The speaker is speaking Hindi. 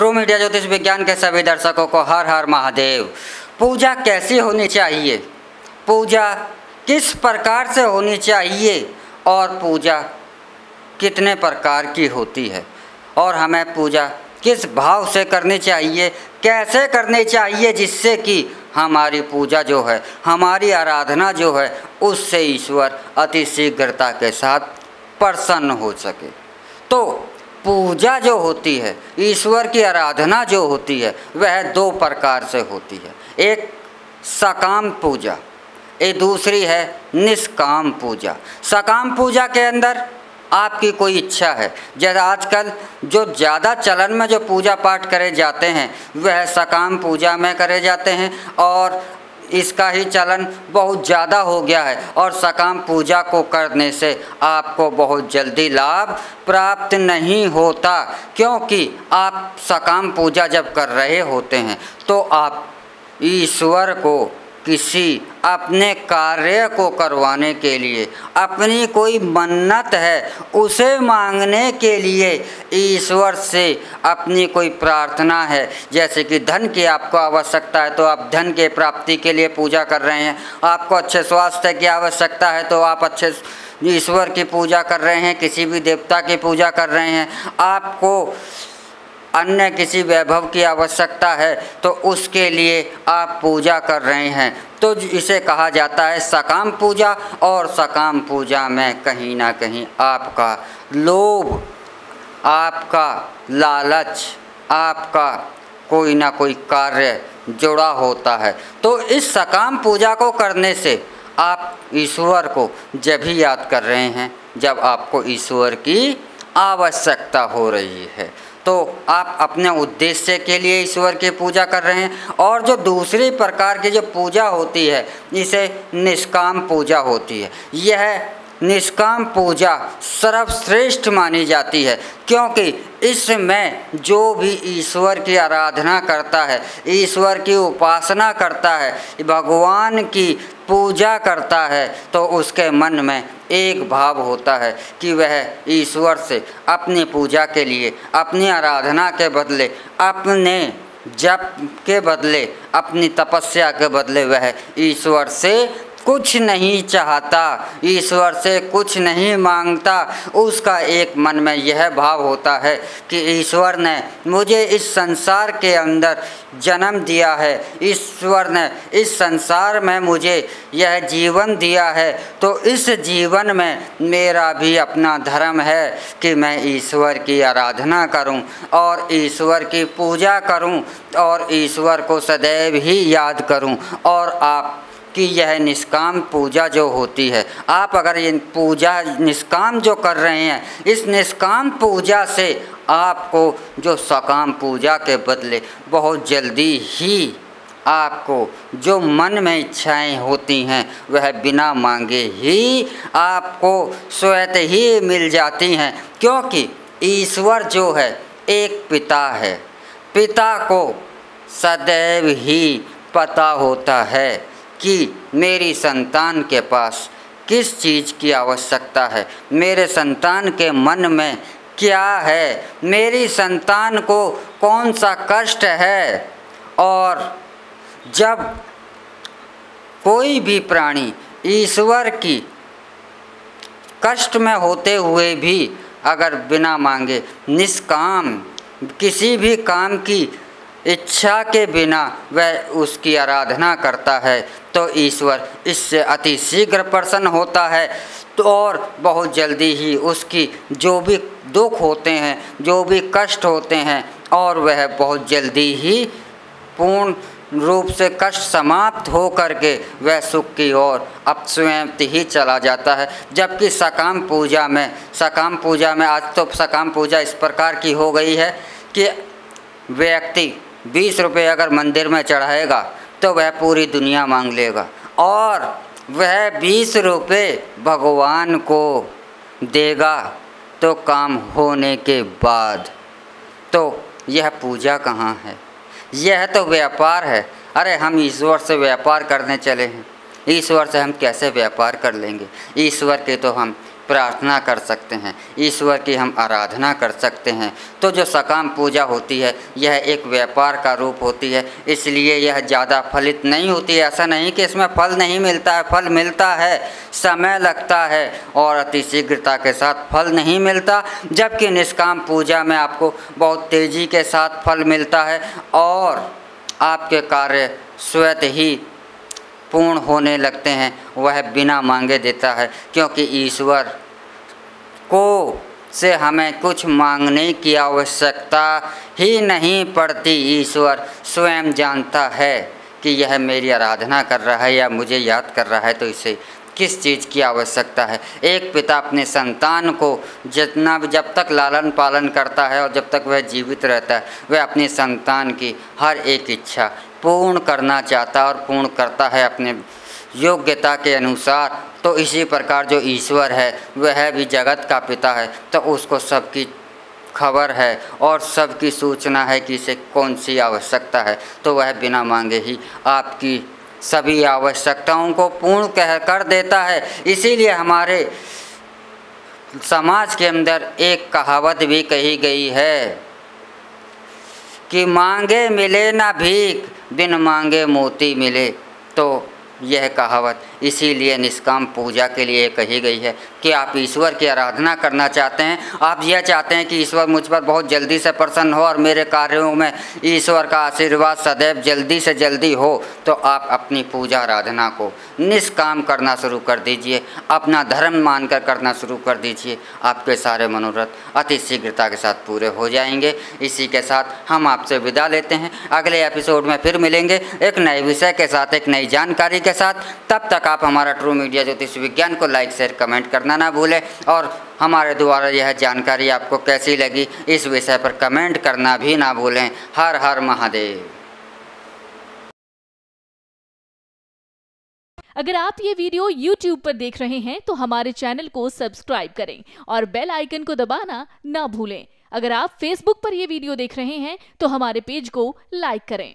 ट्रू मीडिया ज्योतिष विज्ञान के सभी दर्शकों को हर हर महादेव। पूजा कैसी होनी चाहिए? पूजा किस प्रकार से होनी चाहिए? और पूजा कितने प्रकार की होती है? और हमें पूजा किस भाव से करनी चाहिए? कैसे करनी चाहिए जिससे कि हमारी पूजा जो है, हमारी आराधना जो है, उससे ईश्वर अति शीघ्रता के साथ प्रसन्न हो सके? तो पूजा जो होती है, ईश्वर की आराधना जो होती है, वह दो प्रकार से होती है। एक सकाम पूजा एक दूसरी है निष्काम पूजा। सकाम पूजा के अंदर आपकी कोई इच्छा है। जैसे आजकल जो ज़्यादा चलन में जो पूजा पाठ करे जाते हैं, वह सकाम पूजा में करे जाते हैं और इसका ही चलन बहुत ज़्यादा हो गया है और सकाम पूजा को करने से आपको बहुत जल्दी लाभ प्राप्त नहीं होता, क्योंकि आप सकाम पूजा जब कर रहे होते हैं तो आप ईश्वर को किसी अपने कार्य को करवाने के लिए। अपनी कोई मन्नत है, उसे मांगने के लिए ईश्वर से अपनी कोई प्रार्थना है। जैसे कि धन की आपको आवश्यकता है तो आप धन के प्राप्ति के लिए पूजा कर रहे हैं। आपको अच्छे स्वास्थ्य की आवश्यकता है तो आप अच्छे ईश्वर की पूजा कर रहे हैं, किसी भी देवता की पूजा कर रहे हैं। आपको अन्य किसी वैभव की आवश्यकता है तो उसके लिए आप पूजा कर रहे हैं। तो इसे कहा जाता है सकाम पूजा, और सकाम पूजा में कहीं ना कहीं आपका लोभ, आपका लालच, आपका कोई ना कोई कार्य जुड़ा होता है। तो इस सकाम पूजा को करने से आप ईश्वर को जब भी याद कर रहे हैं, जब आपको ईश्वर की आवश्यकता हो रही है। तो आप अपने उद्देश्य के लिए ईश्वर की पूजा कर रहे हैं और जो दूसरी प्रकार की जो पूजा होती है, इसे निष्काम पूजा होती है। यह निष्काम पूजा सर्वश्रेष्ठ मानी जाती है, क्योंकि इसमें जो भी ईश्वर की आराधना करता है, ईश्वर की उपासना करता है, भगवान की पूजा करता है तो उसके मन में एक भाव होता है कि वह ईश्वर से अपनी पूजा के लिए, अपनी आराधना के बदले, अपने जप के बदले, अपनी तपस्या के बदले वह ईश्वर से कुछ नहीं चाहता, ईश्वर से कुछ नहीं माँगता। उसका एक मन में यह भाव होता है कि ईश्वर ने मुझे इस संसार के अंदर जन्म दिया है। ईश्वर ने इस संसार में मुझे यह जीवन दिया है। तो इस जीवन में मेरा भी अपना धर्म है कि मैं ईश्वर की आराधना करूँ और ईश्वर की पूजा करूँ और ईश्वर को सदैव ही याद करूँ और आप कि यह निष्काम पूजा जो होती है। आप अगर ये पूजा, निष्काम जो कर रहे हैं, इस निष्काम पूजा से आपको जो सकाम पूजा के बदले बहुत जल्दी ही आपको जो मन में इच्छाएँ होती हैं, वह बिना मांगे ही आपको स्वयं ही मिल जाती हैं। क्योंकि ईश्वर जो है, एक पिता है। पिता को सदैव ही पता होता है। कि मेरी संतान के पास किस चीज़ की आवश्यकता है? मेरे संतान के मन में क्या है? मेरी संतान को कौन सा कष्ट है? और जब कोई भी प्राणी ईश्वर की कष्ट में होते हुए भी अगर बिना मांगे, निष्काम, किसी भी काम की इच्छा के बिना वह उसकी आराधना करता है। तो ईश्वर इससे अति शीघ्र प्रसन्न होता है तो और बहुत जल्दी ही उसकी जो भी दुख होते हैं, जो भी कष्ट होते हैं और वह बहुत जल्दी ही पूर्ण रूप से कष्ट समाप्त हो करके वह सुख की ओर अब स्वयं ही चला जाता है। जबकि सकाम पूजा में, सकाम पूजा में आज तो सकाम पूजा इस प्रकार की हो गई है कि व्यक्ति बीस रुपये अगर मंदिर में चढ़ाएगा तो वह पूरी दुनिया मांग लेगा। और वह बीस रुपये भगवान को देगा तो काम होने के बाद। तो यह पूजा कहाँ है? यह तो व्यापार है। अरे, हम ईश्वर से व्यापार करने चले हैं। ईश्वर से हम कैसे व्यापार कर लेंगे? ईश्वर के तो हम प्रार्थना कर सकते हैं, ईश्वर की हम आराधना कर सकते हैं। तो जो सकाम पूजा होती है, यह एक व्यापार का रूप होती है, इसलिए यह ज़्यादा फलित नहीं होती है। ऐसा नहीं कि इसमें फल नहीं मिलता है, फल मिलता है, समय लगता है और अतिशीघ्रता के साथ फल नहीं मिलता, जबकि निष्काम पूजा में आपको बहुत तेज़ी के साथ फल मिलता है और आपके कार्य स्वयं ही पूर्ण होने लगते हैं, वह बिना मांगे देता है, क्योंकि ईश्वर को से हमें कुछ मांगने की आवश्यकता ही नहीं पड़ती। ईश्वर स्वयं जानता है कि यह मेरी आराधना कर रहा है या मुझे याद कर रहा है तो इसे किस चीज़ की आवश्यकता है? एक पिता अपने संतान को जितना जब तक लालन पालन करता है और जब तक वह जीवित रहता है, वह अपने संतान की हर एक इच्छा पूर्ण करना चाहता और पूर्ण करता है अपने योग्यता के अनुसार। तो इसी प्रकार जो ईश्वर है, वह भी जगत का पिता है तो उसको सबकी खबर है और सबकी सूचना है कि इसे कौन सी आवश्यकता है तो वह बिना मांगे ही आपकी सभी आवश्यकताओं को पूर्ण कह कर देता है। इसीलिए हमारे समाज के अंदर एक कहावत भी कही गई है कि मांगे मिले ना भीख, बिन मांगे मोती मिले। तो यह कहावत इसीलिए निष्काम पूजा के लिए कही गई है कि आप ईश्वर की आराधना करना चाहते हैं। आप यह चाहते हैं कि ईश्वर मुझ पर बहुत जल्दी से प्रसन्न हो और मेरे कार्यों में ईश्वर का आशीर्वाद सदैव जल्दी से जल्दी हो तो आप अपनी पूजा आराधना को निष्काम करना शुरू कर दीजिए। अपना धर्म मानकर करना शुरू कर दीजिए। आपके सारे मनोरथ अति शीघ्रता के साथ पूरे हो जाएँगे। इसी के साथ हम आपसे विदा लेते हैं। अगले एपिसोड में फिर मिलेंगे एक नए विषय के साथ, एक नई जानकारी के साथ। तब तक आप हमारा ट्रू मीडिया ज्योतिष विज्ञान को लाइक शेयर कमेंट करना ना भूलें और हमारे द्वारा यह जानकारी आपको कैसी लगी, इस विषय पर कमेंट करना भी ना भूलें। हर हर महादेव। अगर आप ये वीडियो YouTube पर देख रहे हैं तो हमारे चैनल को सब्सक्राइब करें और बेल आइकन को दबाना ना भूलें। अगर आप Facebook पर यह वीडियो देख रहे हैं तो हमारे पेज को लाइक करें।